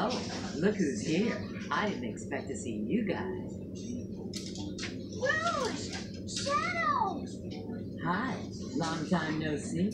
Oh, look who's here. I didn't expect to see you guys. Rouge! Shadow! Hi, long time no see.